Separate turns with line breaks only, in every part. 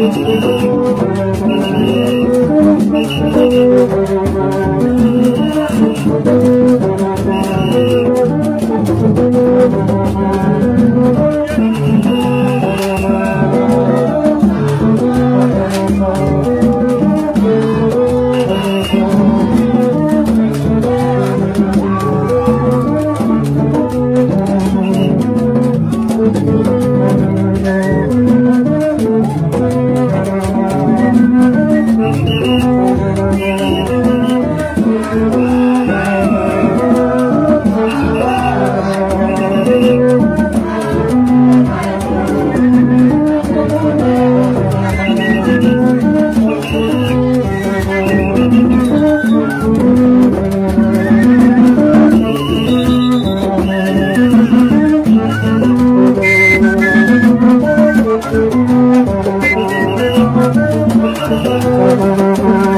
ハハハハ Thank you.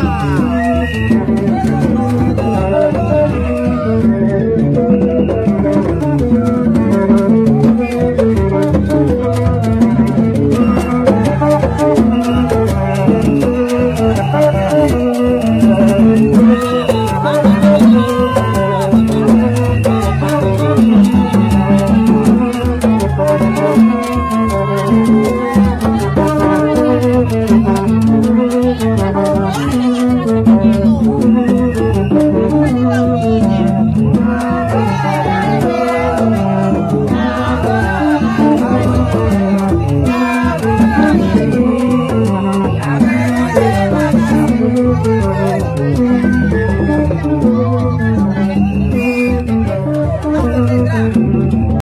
Thank you.